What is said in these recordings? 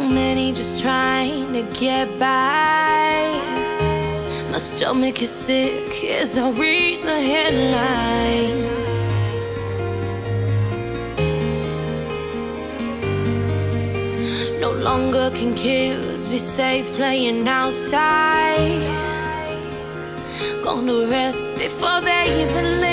many just trying to get by. My stomach is sick as I read the headlines. No longer can kids be safe playing outside. Gonna rest before they even live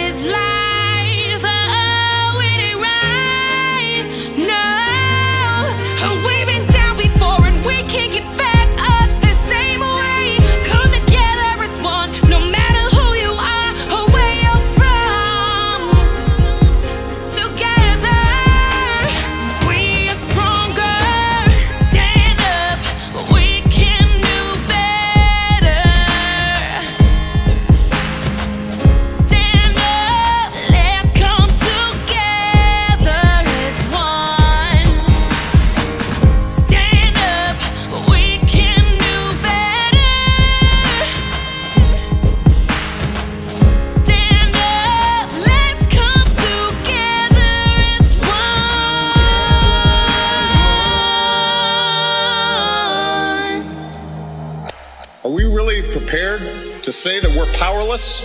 Are we really prepared to say that we're powerless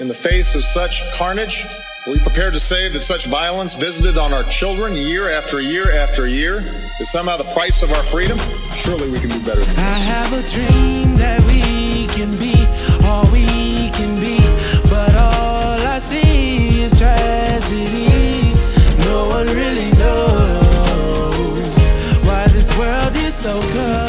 in the face of such carnage? Are we prepared to say that such violence visited on our children year after year after year is somehow the price of our freedom? Surely we can do better than I have a dream that we can be all we can be, but all I see is tragedy. No one really knows why this world is so cold.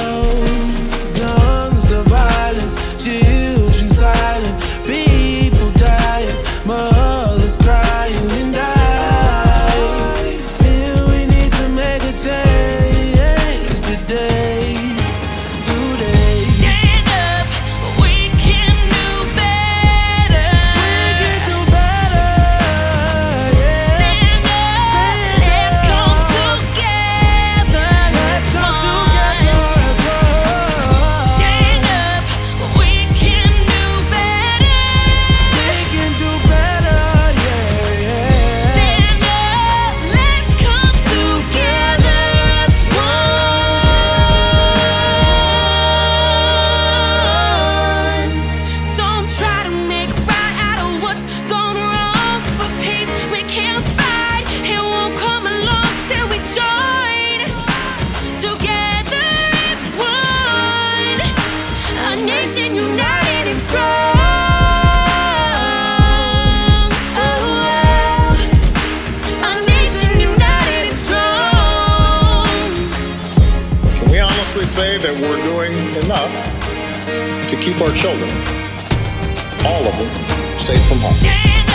Say that we're doing enough to keep our children, all of them, safe from harm?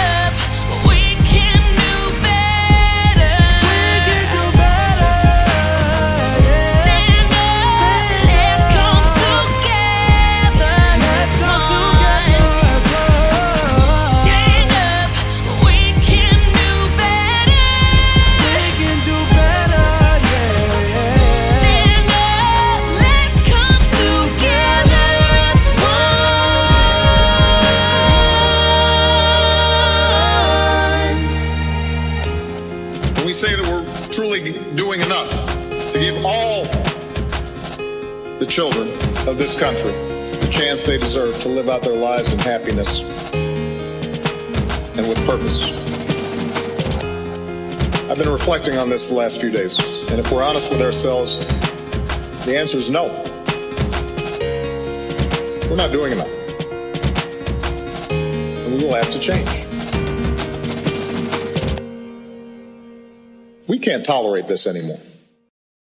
We say that we're truly doing enough to give all the children of this country the chance they deserve to live out their lives in happiness and with purpose? I've been reflecting on this the last few days, and if we're honest with ourselves, the answer is no. We're not doing enough. And we will have to change. We can't tolerate this anymore.